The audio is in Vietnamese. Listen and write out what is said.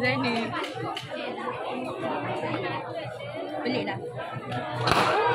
Zaini. Beli dah.